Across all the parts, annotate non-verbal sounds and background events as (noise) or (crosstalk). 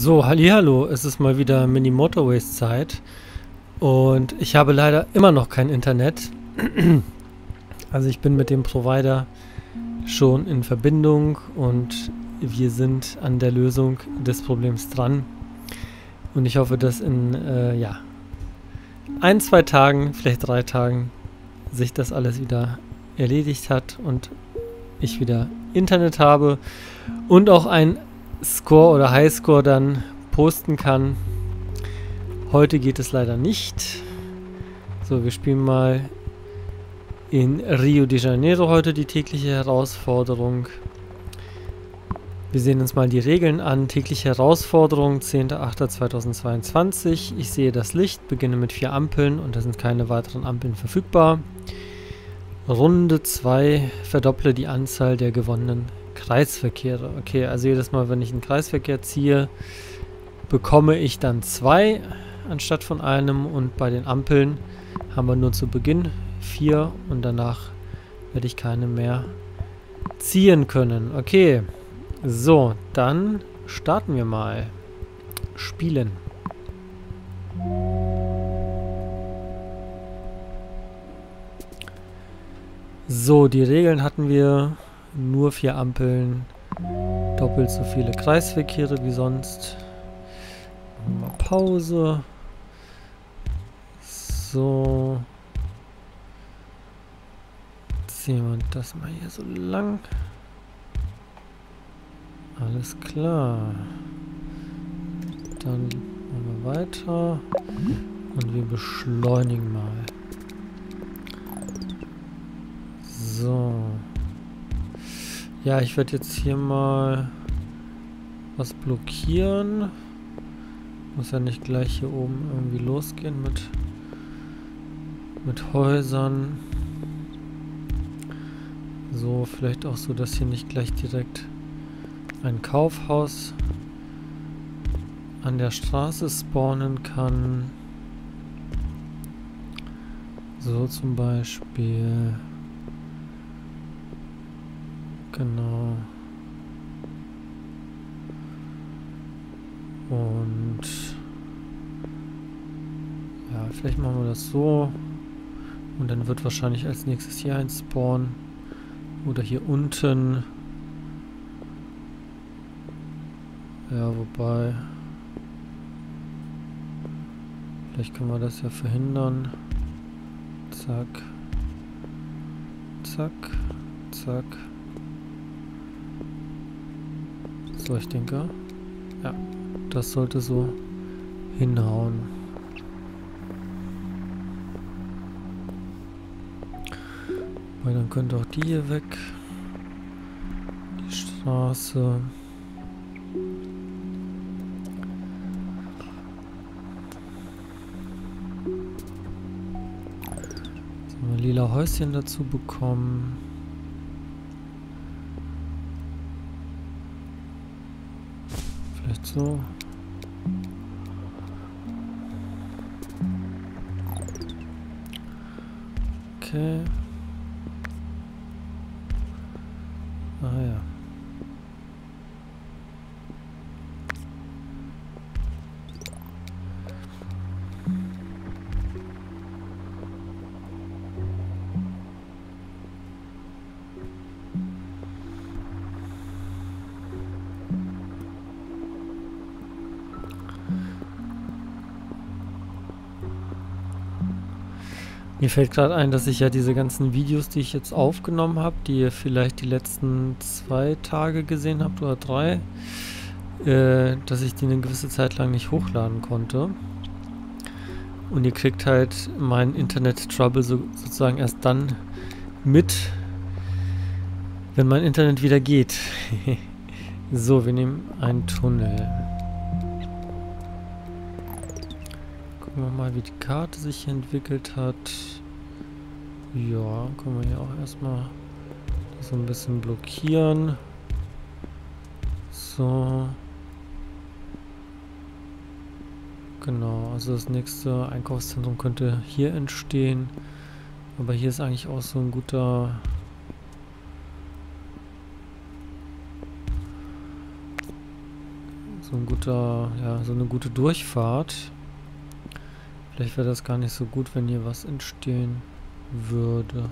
So, hallo, es ist mal wieder Mini Motorways Zeit und ich habe leider immer noch kein Internet. (clears throat) Also ich bin mit dem Provider schon in Verbindung und wir sind an der Lösung des Problems dran. Und ich hoffe, dass in äh, ja, ein, zwei Tagen, vielleicht drei Tagen, sich das alles wieder erledigt hat und ich wieder Internet habe und auch ein Score oder Highscore dann posten kann. Heute geht es leider nicht. So, wir spielen mal in Rio de Janeiro heute die tägliche Herausforderung. Wir sehen uns mal die Regeln an. Tägliche Herausforderung 10.08.2022. Ich sehe das Licht, beginne mit vier Ampeln und da sind keine weiteren Ampeln verfügbar. Runde 2. Verdopple die Anzahl der gewonnenen Kreisverkehre. Okay, also jedes Mal, wenn ich einen Kreisverkehr ziehe, bekomme ich dann zwei anstatt von einem. Und bei den Ampeln haben wir nur zu Beginn vier und danach werde ich keine mehr ziehen können. Okay, so, dann starten wir mal. Spielen. So, die Regeln hatten wir nur vier Ampeln, doppelt so viele Kreisverkehre wie sonst. Mal Pause. So. Ziehen wir das mal hier so lang. Alles klar. Dann machen wir weiter. Und wir beschleunigen mal. So. Ja, ich werde jetzt hier mal was blockieren. Muss ja nicht gleich hier oben irgendwie losgehen mit, mit Häusern. So, vielleicht auch so, dass hier nicht gleich direkt ein Kaufhaus an der Straße spawnen kann. So zum Beispiel. Genau. Und ja, vielleicht machen wir das so. Und dann wird wahrscheinlich als nächstes hier ein Spawn. Oder hier unten. Ja, wobei... Vielleicht können wir das ja verhindern. Zack. Zack. Zack. So, ich denke. Ja, das sollte so hinhauen. Weil dann könnte auch die hier weg. Die Straße. Lila Häuschen dazu bekommen. So. Okay. Ah Mir fällt gerade ein, dass ich ja diese ganzen Videos, die ich jetzt aufgenommen habe, die ihr vielleicht die letzten zwei Tage gesehen habt oder drei, äh, dass ich die eine gewisse Zeit lang nicht hochladen konnte. Und ihr kriegt halt mein Internet-Trouble so, sozusagen erst dann mit, wenn mein Internet wieder geht. (laughs) so, wir nehmen einen Tunnel. Mal, wie die Karte sich entwickelt hat. Ja, können wir hier auch erstmal so ein bisschen blockieren. So. Genau, also das nächste Einkaufszentrum könnte hier entstehen. Aber hier ist eigentlich auch so ein guter... so ein guter, ja, so eine gute Durchfahrt. Vielleicht wäre das gar nicht so gut, wenn hier was entstehen würde.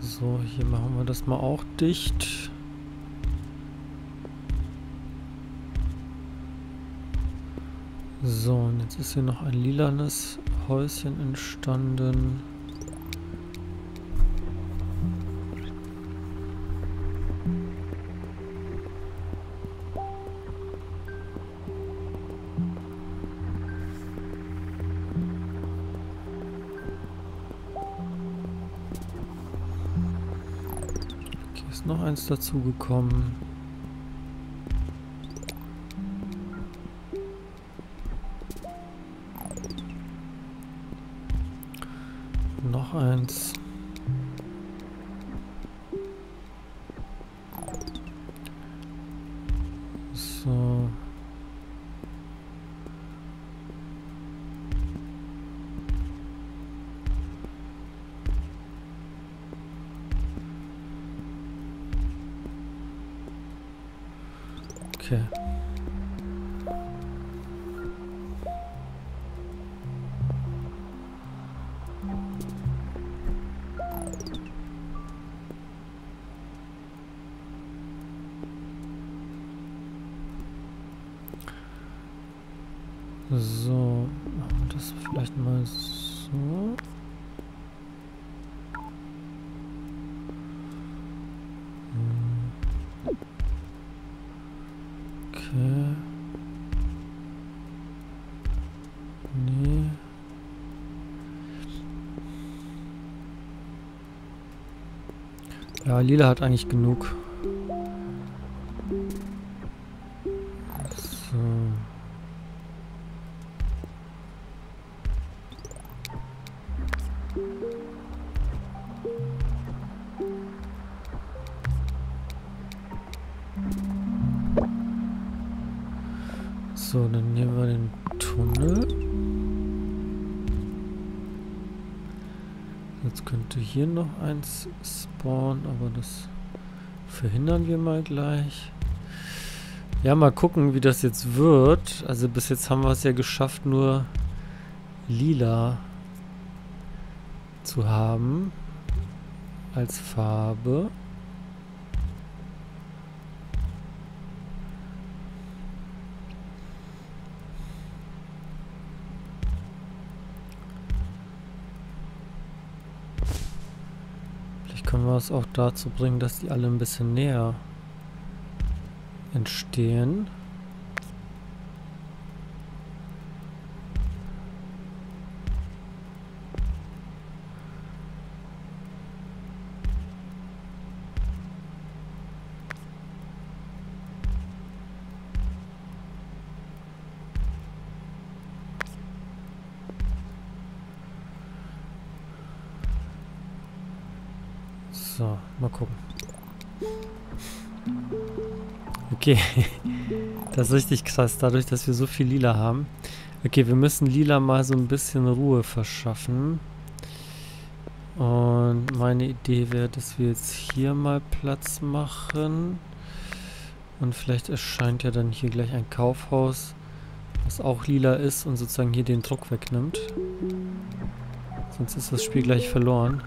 So, hier machen wir das mal auch dicht. So, und jetzt ist hier noch ein lilanes Häuschen entstanden. Hier ist noch eins dazugekommen. Okay. Lila hat eigentlich genug. So. So, dann nehmen wir den Tunnel. Jetzt könnte hier noch eins das verhindern wir mal gleich. Ja, mal gucken, wie das jetzt wird. Also bis jetzt haben wir es ja geschafft, nur lila zu haben als Farbe. Können wir es auch dazu bringen, dass die alle ein bisschen näher entstehen. Okay, (laughs) das ist richtig krass, dadurch, dass wir so viel Lila haben. Okay, wir müssen Lila mal so ein bisschen Ruhe verschaffen. Und meine Idee wäre, dass wir jetzt hier mal Platz machen. Und vielleicht erscheint ja dann hier gleich ein Kaufhaus, was auch lila ist und sozusagen hier den Druck wegnimmt. Sonst ist das Spiel gleich verloren.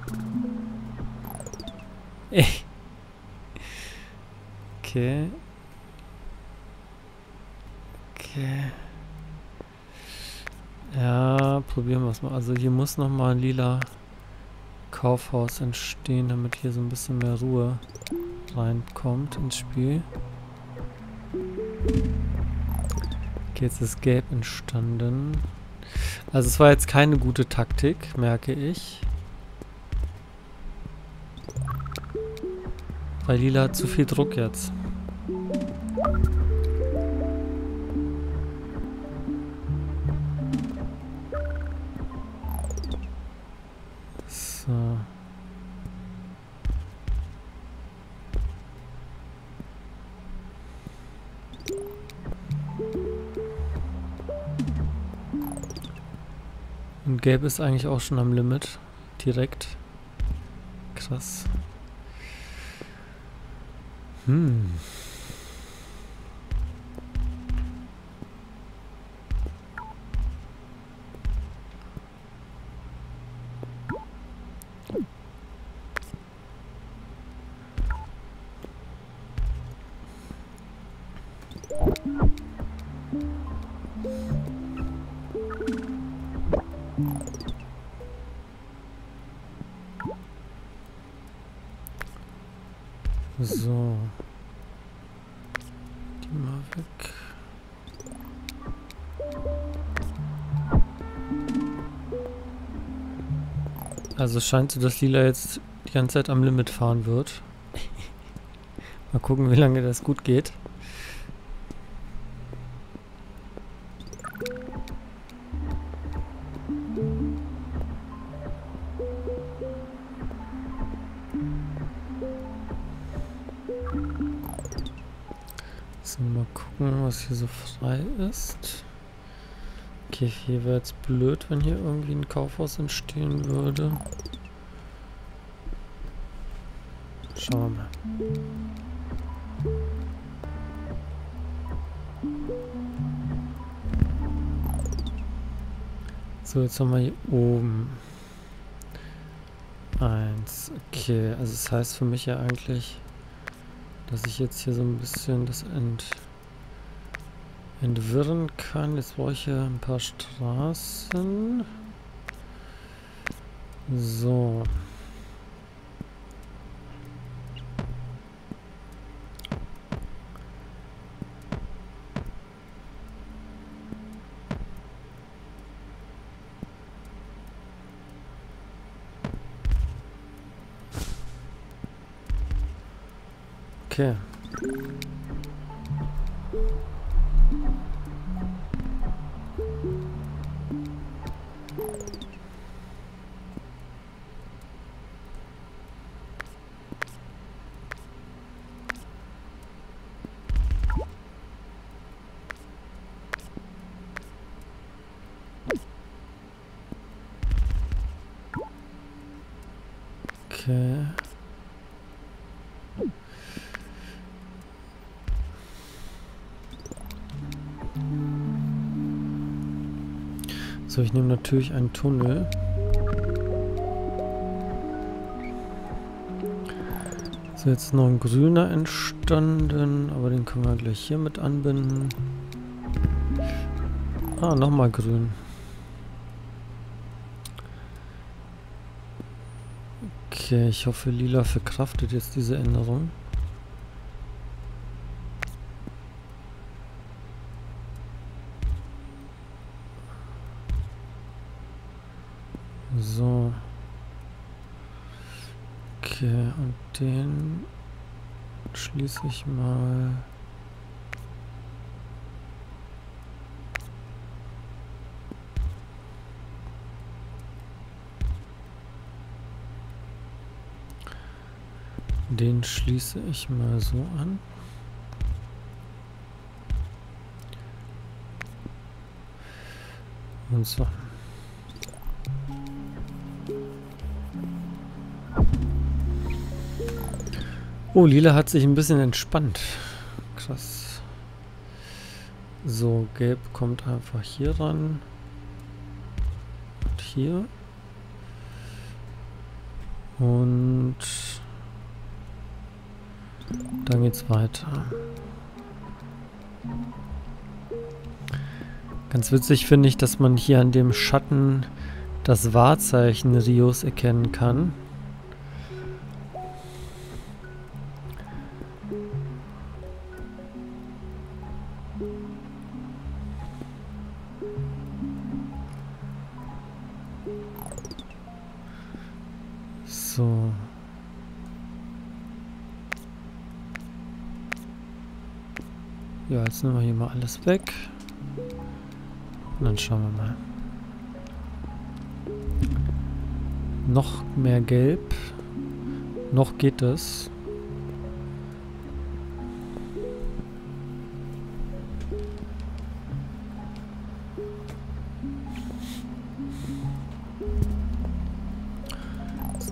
Ey. (laughs) Okay. Okay. Ja, probieren wir es mal. Also hier muss noch mal ein lila Kaufhaus entstehen, damit hier so ein bisschen mehr Ruhe reinkommt ins Spiel. Okay, jetzt ist gelb entstanden. Also es war jetzt keine gute Taktik, merke ich. Weil Lila hat zu viel Druck jetzt. Gelb ist eigentlich auch schon am Limit. Direkt. Krass. Hm. So. Also es scheint so, dass Lila jetzt die ganze Zeit am Limit fahren wird. (laughs) mal gucken, wie lange das gut geht. So, mal gucken, was hier so frei ist. Okay, hier wäre jetzt blöd, wenn hier irgendwie ein Kaufhaus entstehen würde. Schauen wir mal. So, jetzt haben wir hier oben eins. Okay, also das heißt für mich ja eigentlich dass ich jetzt hier so ein bisschen das ent entwirren kann. Jetzt brauche ich hier ein paar Straßen. So. Okay. So, ich nehme natürlich einen Tunnel. So, jetzt noch ein grüner entstanden, aber den können wir gleich hier mit anbinden. Ah, nochmal grün. Okay, ich hoffe, Lila verkraftet jetzt diese Änderung. So. Okay, und den schließe ich mal. Den schließe ich mal so an. Und so. Oh, Lila hat sich ein bisschen entspannt. Krass. So, Gelb kommt einfach hier ran. Und hier. Und dann geht's weiter. Ganz witzig finde ich, dass man hier an dem Schatten das Wahrzeichen Rios erkennen kann. Jetzt nehmen wir hier mal alles weg. Und dann schauen wir mal. Noch mehr Gelb. Noch geht es.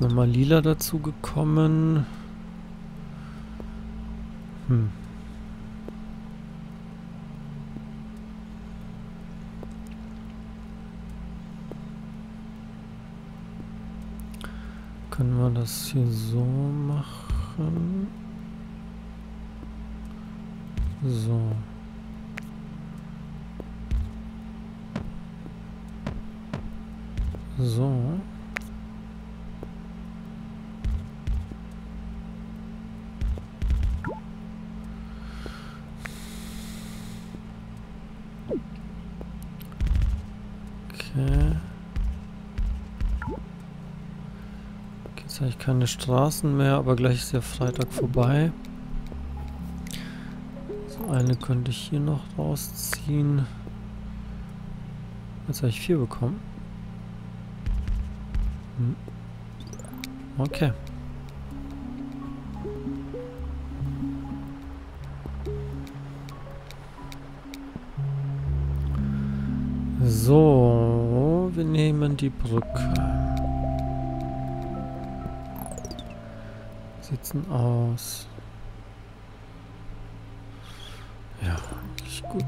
nochmal lila dazu gekommen. Hm. Wir das hier so machen? So. So. Jetzt habe ich keine Straßen mehr, aber gleich ist der Freitag vorbei. So eine könnte ich hier noch rausziehen. Jetzt habe ich vier bekommen. Hm. Okay. So, wir nehmen die Brücke. Sieht's denn aus? Ja, nicht gut.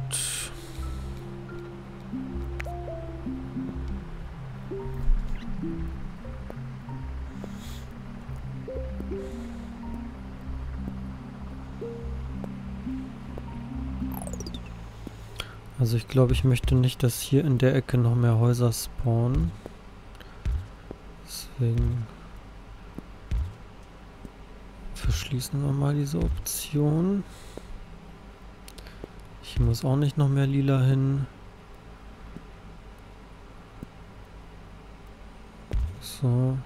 Also ich glaube, ich möchte nicht, dass hier in der Ecke noch mehr Häuser spawnen. Deswegen verschließen wir mal diese Option. Hier muss auch nicht noch mehr lila hin. So.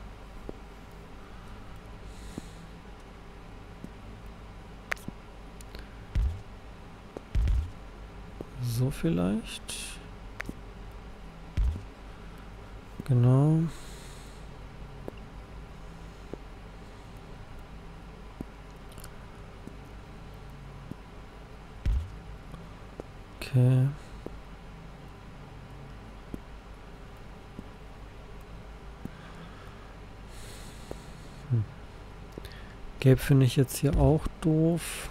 So vielleicht. Genau. Okay. Hm. Gelb finde ich jetzt hier auch doof.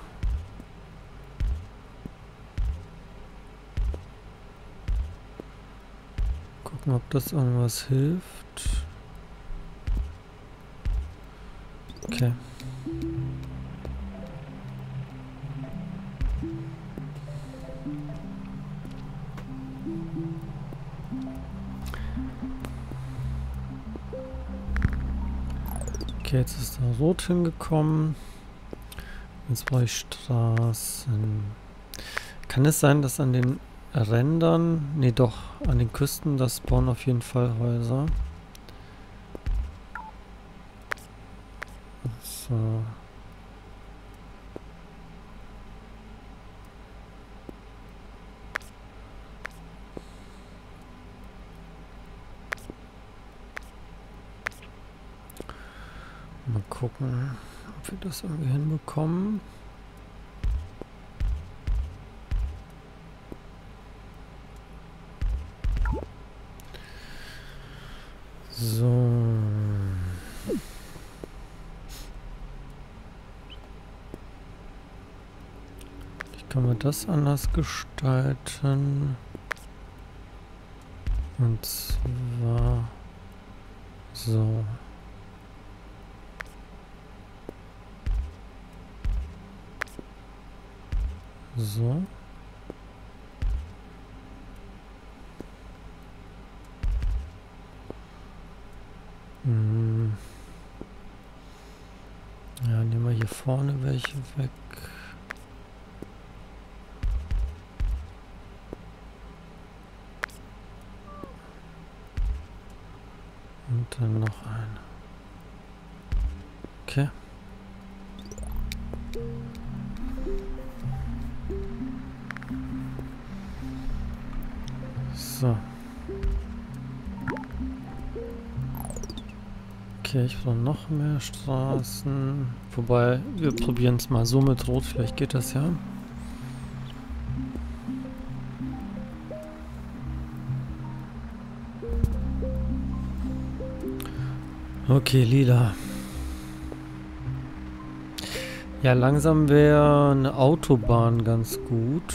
Gucken, ob das irgendwas hilft. Okay. Okay, jetzt ist da Rot hingekommen. Jetzt brauche ich Straßen. Kann es sein, dass an den Rändern, nee doch, an den Küsten, das bauen auf jeden Fall Häuser. So. Mal gucken, ob wir das irgendwie hinbekommen. So. Ich kann mir das anders gestalten. Und zwar so. So. Hm. Ja, nehmen wir hier vorne welche weg. Und dann noch eine. Okay. So. Okay, ich brauche noch mehr Straßen. Wobei, wir probieren es mal so mit Rot. Vielleicht geht das ja. Okay, lila. Ja, langsam wäre eine Autobahn ganz gut.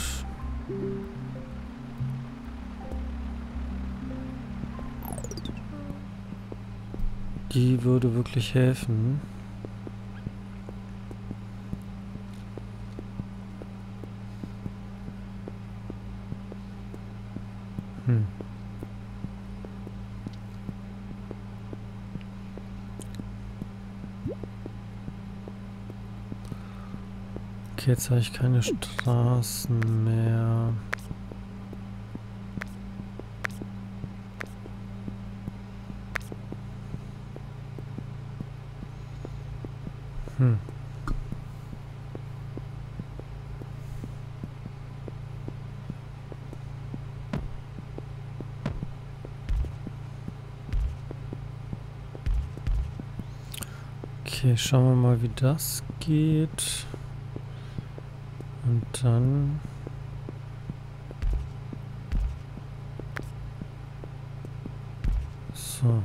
Die würde wirklich helfen. Hm. Jetzt habe ich keine Straßen mehr. Hm. Okay, schauen wir mal, wie das geht. Und dann... So.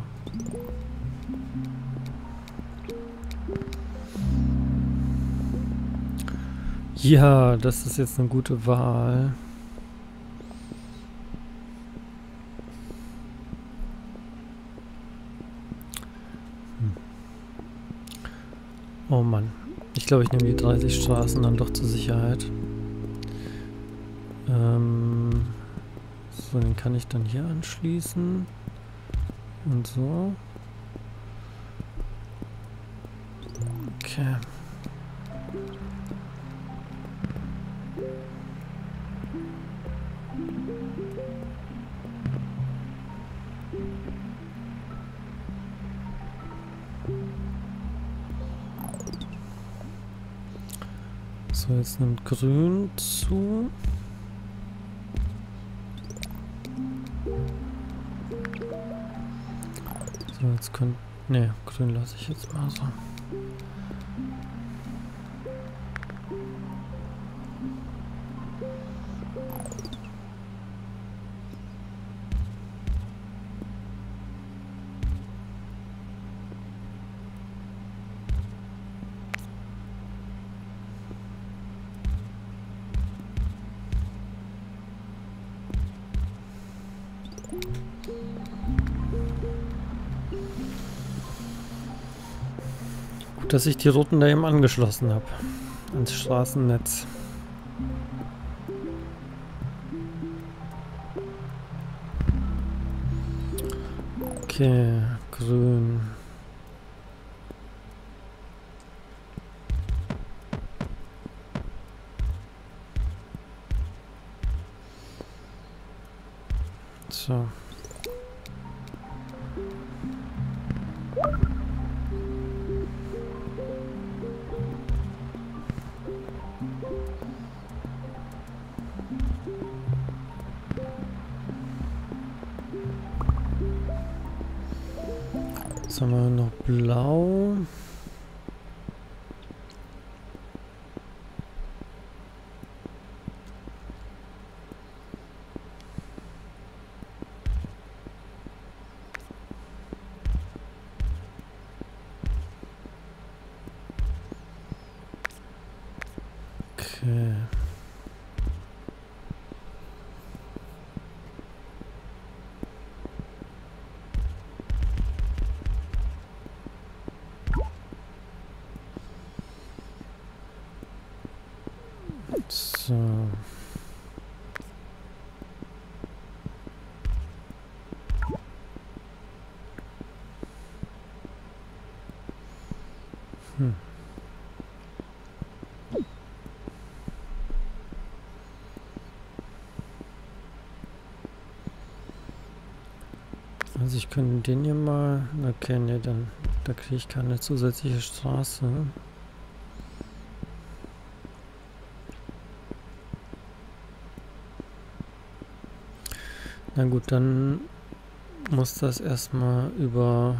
Ja, das ist jetzt eine gute Wahl. Hm. Oh Mann. Ich glaube, ich nehme die 30 Straßen dann doch zur Sicherheit. Ähm so, den kann ich dann hier anschließen. Und so. Okay. So, jetzt nimmt grün zu. So, jetzt können... Ne, grün lasse ich jetzt mal so. Dass ich die Routen da eben angeschlossen habe. Ans Straßennetz. Okay, grün. Haben wir noch blau. Okay. So. Hm. Also ich könnte den hier mal... Okay, ne, dann... Da kriege ich keine zusätzliche Straße. Na gut, dann muss das erstmal über...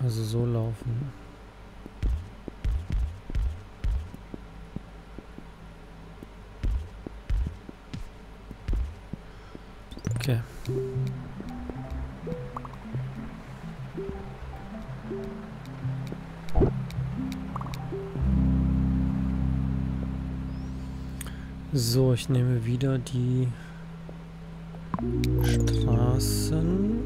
Also so laufen. Ich nehme wieder die Straßen.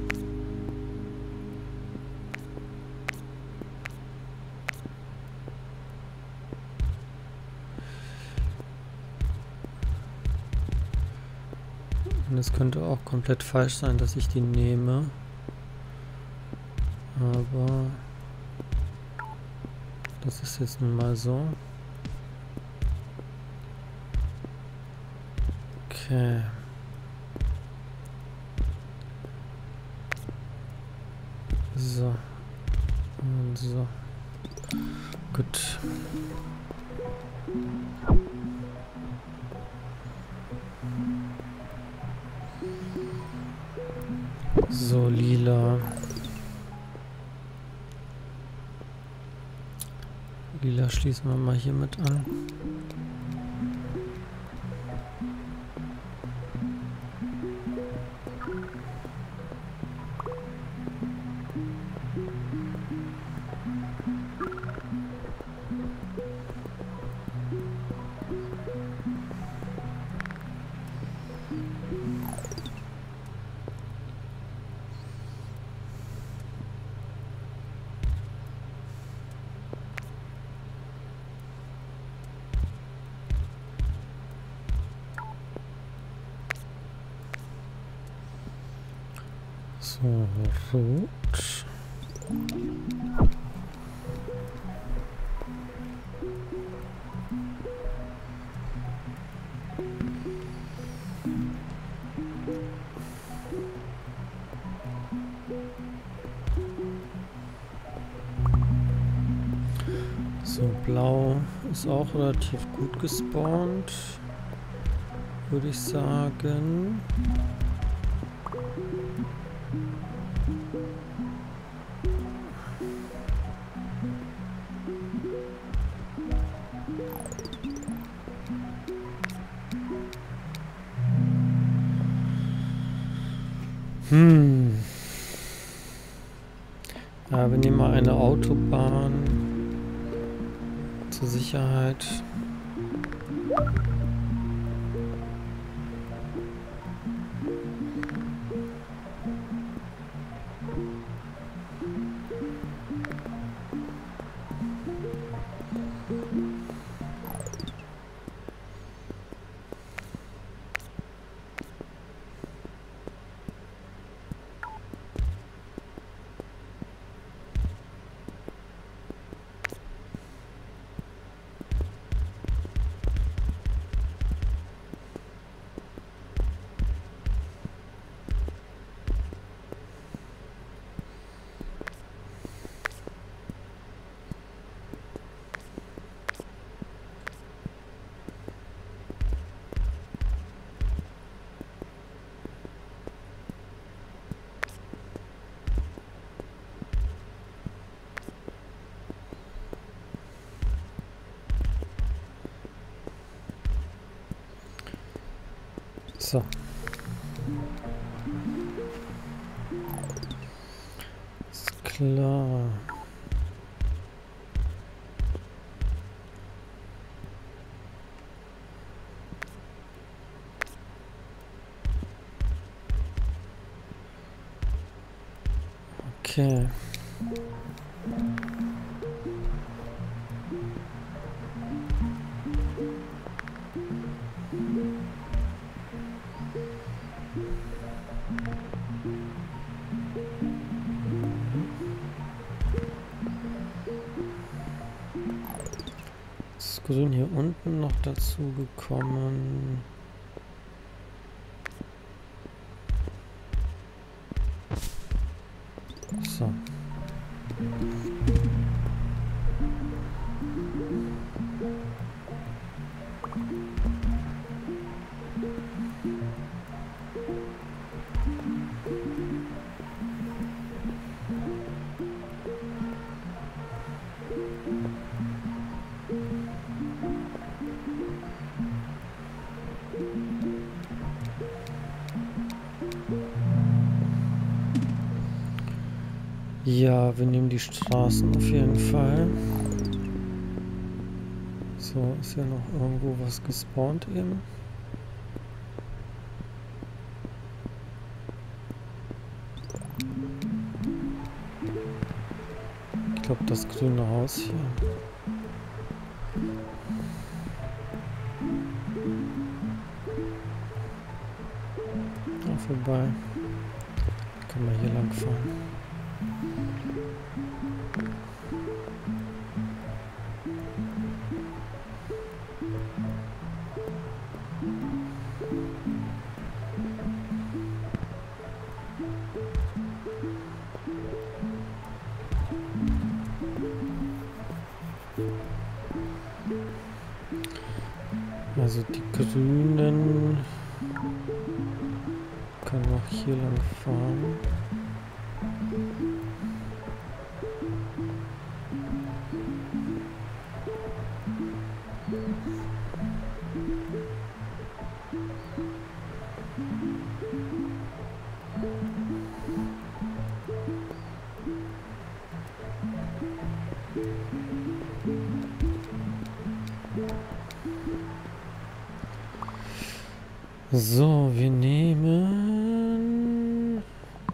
Und es könnte auch komplett falsch sein, dass ich die nehme. Aber das ist jetzt nun mal so. Okay. So. Und so. Gut. So, lila. Lila schließen wir mal hier mit an. Auch relativ gut gespawnt, würde ich sagen. Hm. Ja, wir nehmen mal eine Autobahn zur Sicherheit. So. Ist klar. Okay. Grün hier unten noch dazu gekommen. Ja, wir nehmen die Straßen auf jeden Fall. So, ist ja noch irgendwo was gespawnt eben. Ich glaube, das grüne Haus hier. Da vorbei. Kann man hier lang fahren. So, wir nehmen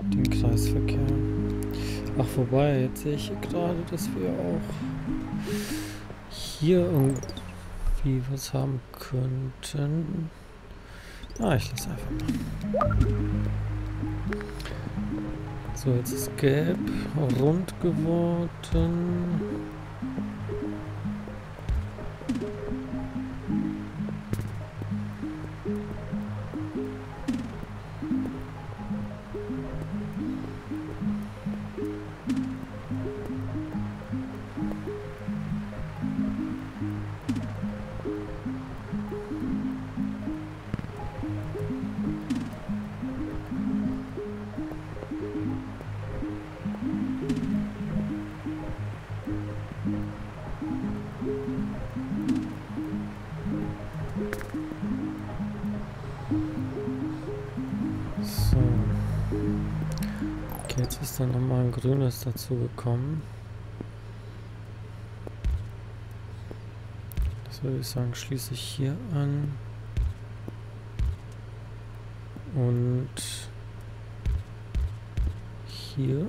den Kreisverkehr. Ach, vorbei, jetzt sehe ich gerade, dass wir auch hier irgendwie was haben könnten. Ah, ich lasse einfach mal. So, jetzt ist gelb rund geworden. Ist dann nochmal ein grünes dazu gekommen. Das würde ich sagen, schließe ich hier an. Und hier.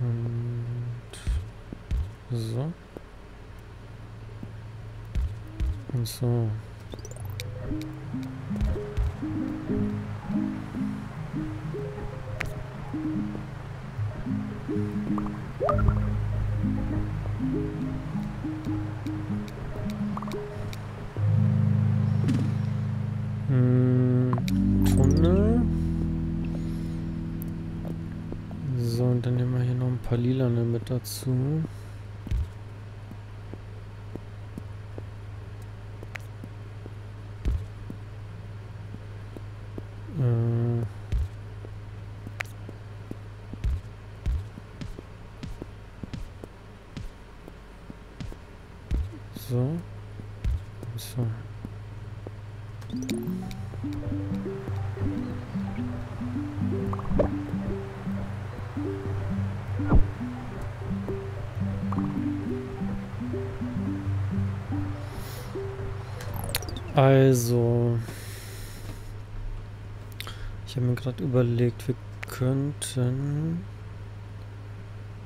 Und so. Und so. Dazu. Also, ich habe mir gerade überlegt, wir könnten...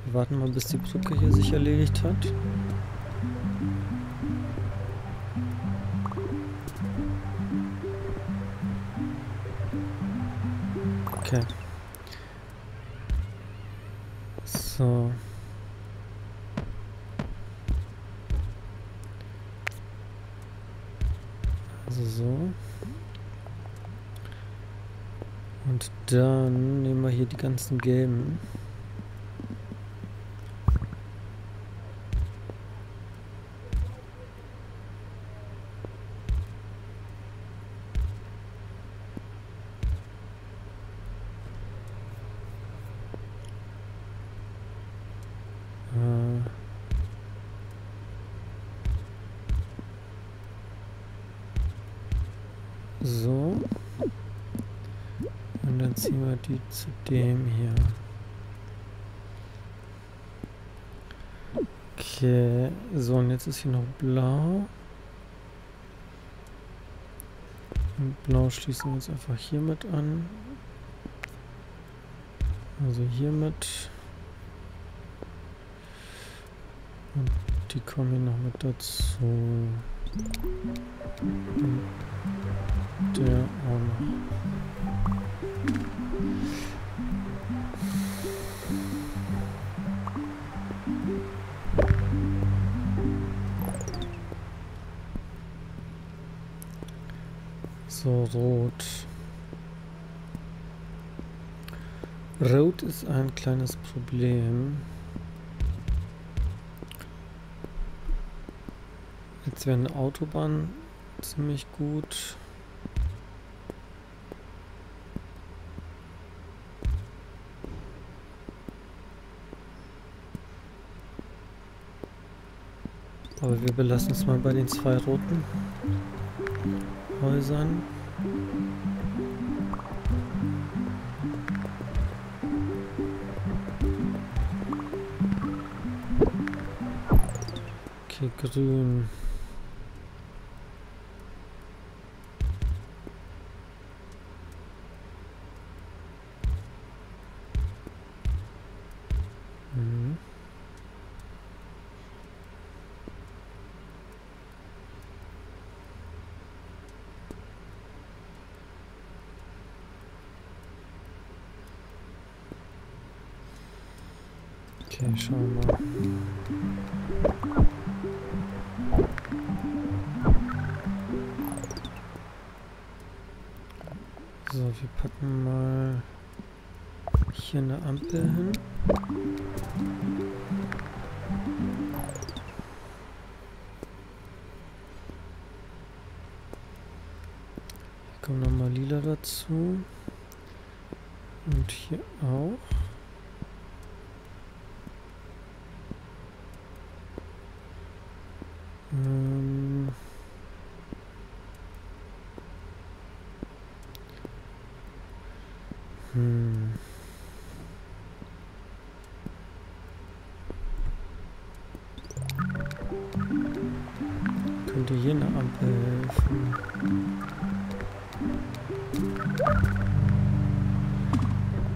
Wir warten mal, bis die Brücke hier sich erledigt hat. Okay. So. so. Und dann nehmen wir hier die ganzen gelben. So. Und dann ziehen wir die zu dem hier. Okay, so und jetzt ist hier noch blau. Und blau schließen wir jetzt einfach hier mit an. Also hiermit. Und die kommen hier noch mit dazu. Und der auch noch. Rot. Rot ist ein kleines Problem. Jetzt wäre eine Autobahn ziemlich gut. Aber wir belassen es mal bei den zwei roten Häusern. Okay, grün. Mhm. Okay, schauen wir mal. Hier eine Ampel hin. Hier kommen nochmal lila dazu. Und hier auch. Könnte hier eine Ampel helfen.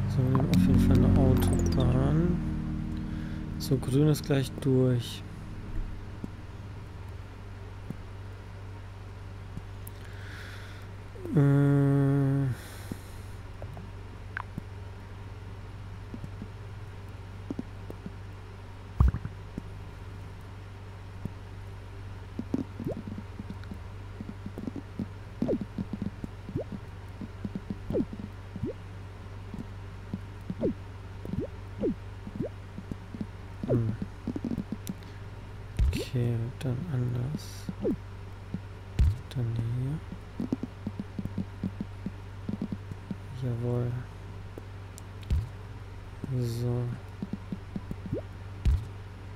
So, wir nehmen auf jeden Fall eine Autobahn. So, grün ist gleich durch. Äh, hm. Okay, dann anders. Dann hier. Jawohl. So.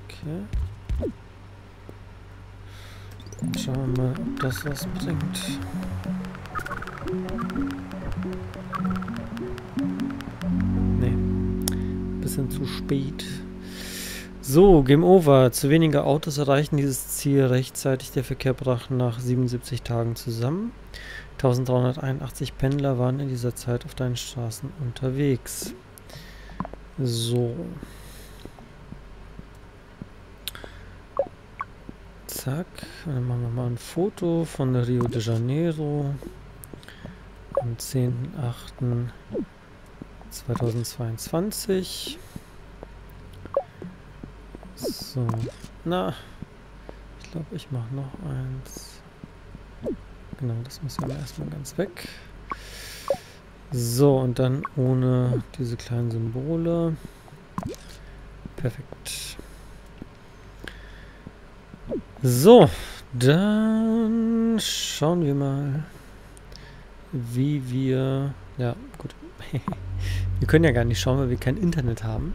Okay. Dann schauen wir was bringt. Nee. Bisschen zu spät. So, Game Over. Zu wenige Autos erreichen dieses Ziel rechtzeitig. Der Verkehr brach nach 77 Tagen zusammen. 1381 Pendler waren in dieser Zeit auf deinen Straßen unterwegs. So. Zack. Dann machen wir mal ein Foto von Rio de Janeiro am 10.08.2022. So. Na. Ich glaube, ich mache noch eins. Genau, das müssen wir erstmal ganz weg. So, und dann ohne diese kleinen Symbole. Perfekt. So, dann schauen wir mal, wie wir... Ja, gut. (laughs) wir können ja gar nicht schauen, weil wir kein Internet haben.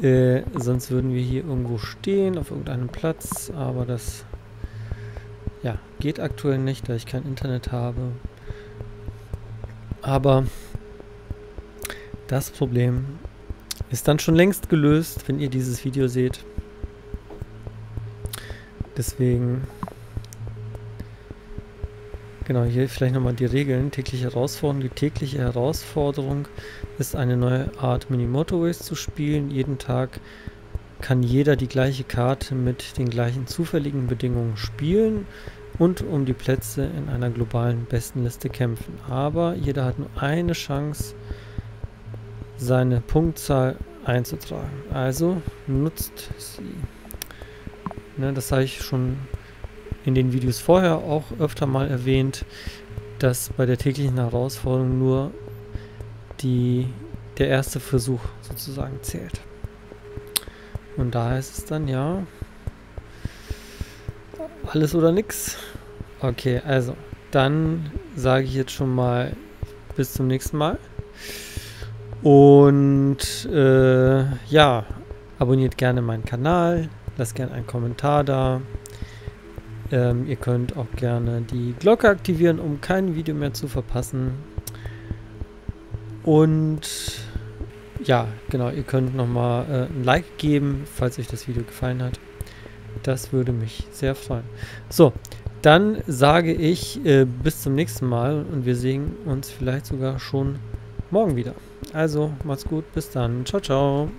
Äh, sonst würden wir hier irgendwo stehen, auf irgendeinem Platz, aber das ja, geht aktuell nicht, da ich kein Internet habe. Aber das Problem ist dann schon längst gelöst, wenn ihr dieses Video seht. Deswegen Genau, hier vielleicht nochmal die Regeln. Tägliche Herausforderung. Die tägliche Herausforderung ist eine neue Art Mini-Motorways zu spielen. Jeden Tag kann jeder die gleiche Karte mit den gleichen zufälligen Bedingungen spielen und um die Plätze in einer globalen Bestenliste kämpfen. Aber jeder hat nur eine Chance, seine Punktzahl einzutragen. Also nutzt sie. Ne, das habe ich schon in den Videos vorher auch öfter mal erwähnt, dass bei der täglichen Herausforderung nur die, der erste Versuch sozusagen zählt. Und da heißt es dann ja, alles oder nix. Okay, also, dann sage ich jetzt schon mal bis zum nächsten Mal. Und äh, ja, abonniert gerne meinen Kanal, lasst gerne einen Kommentar da. Ähm, ihr könnt auch gerne die Glocke aktivieren, um kein Video mehr zu verpassen. Und ja, genau, ihr könnt nochmal äh, ein Like geben, falls euch das Video gefallen hat. Das würde mich sehr freuen. So, dann sage ich äh, bis zum nächsten Mal und wir sehen uns vielleicht sogar schon morgen wieder. Also, macht's gut, bis dann. Ciao, ciao.